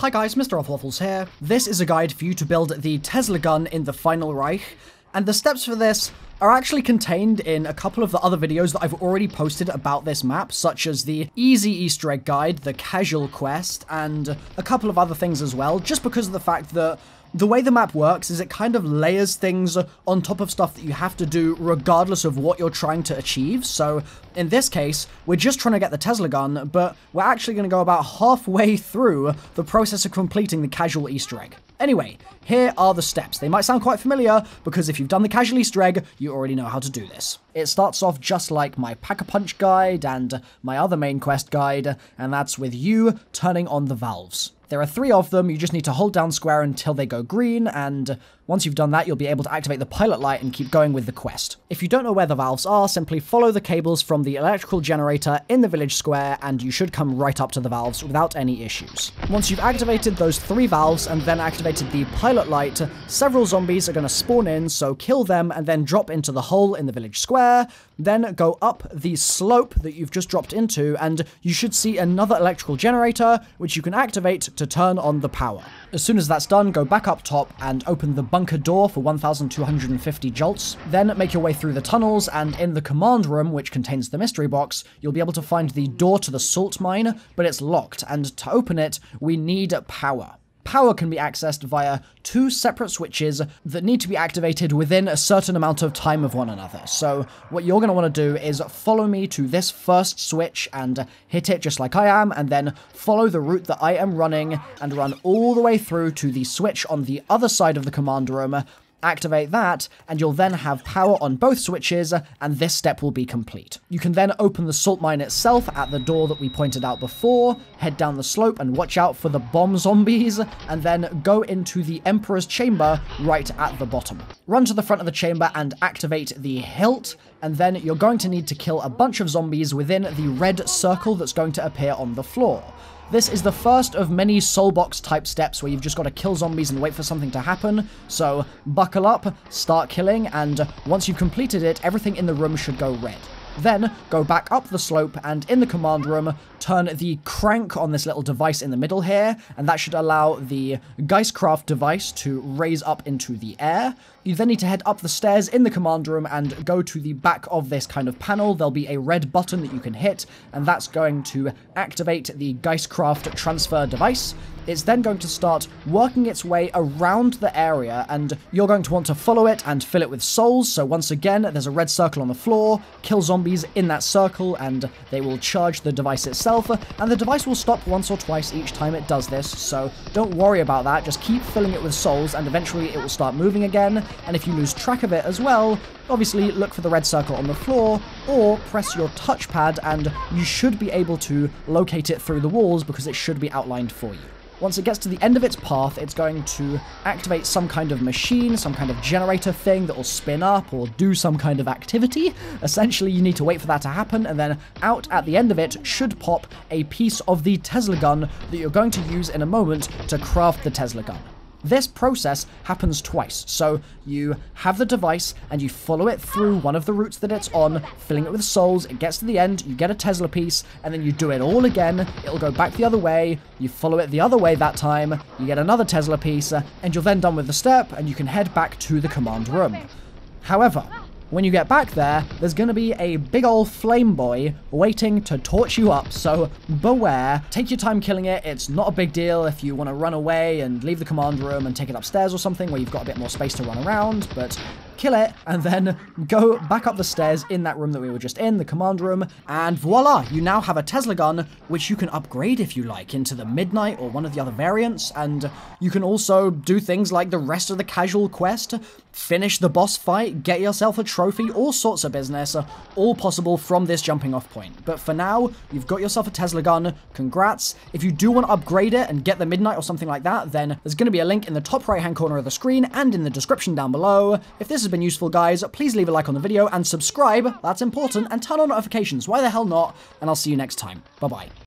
Hi guys, Mr. Waffles here. This is a guide for you to build the Tesla gun in the Final Reich, and the steps for this are actually contained in a couple of the other videos that I've already posted about this map, such as the Easy Easter Egg Guide, the Casual Quest, and a couple of other things as well, just because of the fact that the way the map works is it kind of layers things on top of stuff that you have to do regardless of what you're trying to achieve. So in this case, we're just trying to get the Tesla gun, but we're actually going to go about halfway through the process of completing the casual Easter egg. Anyway, here are the steps. They might sound quite familiar because if you've done the casual Easter egg, you already know how to do this. It starts off just like my Pack-a-Punch guide and my other main quest guide, and that's with you turning on the valves. There are three of them, you just need to hold down square until they go green, and once you've done that, you'll be able to activate the pilot light and keep going with the quest. If you don't know where the valves are, simply follow the cables from the electrical generator in the village square, and you should come right up to the valves without any issues. Once you've activated those three valves and then activated the pilot light, several zombies are going to spawn in, so kill them and then drop into the hole in the village square, then go up the slope that you've just dropped into, and you should see another electrical generator, which you can activate to turn on the power. As soon as that's done, go back up top and open the bunker door for 1250 jolts. Then make your way through the tunnels, and in the command room, which contains the mystery box, you'll be able to find the door to the salt mine, but it's locked, and to open it, we need power power can be accessed via two separate switches that need to be activated within a certain amount of time of one another. So what you're going to want to do is follow me to this first switch and hit it just like I am, and then follow the route that I am running and run all the way through to the switch on the other side of the command room Activate that, and you'll then have power on both switches, and this step will be complete. You can then open the salt mine itself at the door that we pointed out before, head down the slope and watch out for the bomb zombies, and then go into the Emperor's Chamber right at the bottom. Run to the front of the chamber and activate the hilt, and then you're going to need to kill a bunch of zombies within the red circle that's going to appear on the floor. This is the first of many soulbox type steps where you've just got to kill zombies and wait for something to happen. So buckle up, start killing, and once you've completed it, everything in the room should go red. Then, go back up the slope and in the command room, turn the crank on this little device in the middle here, and that should allow the Geistkraft device to raise up into the air. You then need to head up the stairs in the command room and go to the back of this kind of panel. There'll be a red button that you can hit, and that's going to activate the Geistkraft transfer device. It's then going to start working its way around the area, and you're going to want to follow it and fill it with souls. So once again, there's a red circle on the floor, kill zombies in that circle, and they will charge the device itself, and the device will stop once or twice each time it does this, so don't worry about that, just keep filling it with souls, and eventually it will start moving again, and if you lose track of it as well, obviously look for the red circle on the floor, or press your touchpad and you should be able to locate it through the walls because it should be outlined for you. Once it gets to the end of its path, it's going to activate some kind of machine, some kind of generator thing that will spin up or do some kind of activity. Essentially, you need to wait for that to happen, and then out at the end of it should pop a piece of the Tesla gun that you're going to use in a moment to craft the Tesla gun. This process happens twice, so you have the device and you follow it through one of the routes that it's on, filling it with souls, it gets to the end, you get a Tesla piece, and then you do it all again, it'll go back the other way, you follow it the other way that time, you get another Tesla piece, and you're then done with the step, and you can head back to the command room. However, when you get back there, there's going to be a big old flame boy waiting to torch you up, so beware. Take your time killing it, it's not a big deal if you want to run away and leave the command room and take it upstairs or something where you've got a bit more space to run around, but kill it, and then go back up the stairs in that room that we were just in, the command room, and voila, you now have a Tesla gun, which you can upgrade if you like into the Midnight or one of the other variants, and you can also do things like the rest of the casual quest, finish the boss fight, get yourself a trophy, all sorts of business, all possible from this jumping off point. But for now, you've got yourself a Tesla gun, congrats. If you do want to upgrade it and get the Midnight or something like that, then there's going to be a link in the top right hand corner of the screen and in the description down below. If this has been useful, guys, please leave a like on the video and subscribe, that's important, and turn on notifications, why the hell not, and I'll see you next time. Bye-bye.